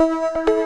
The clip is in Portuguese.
Música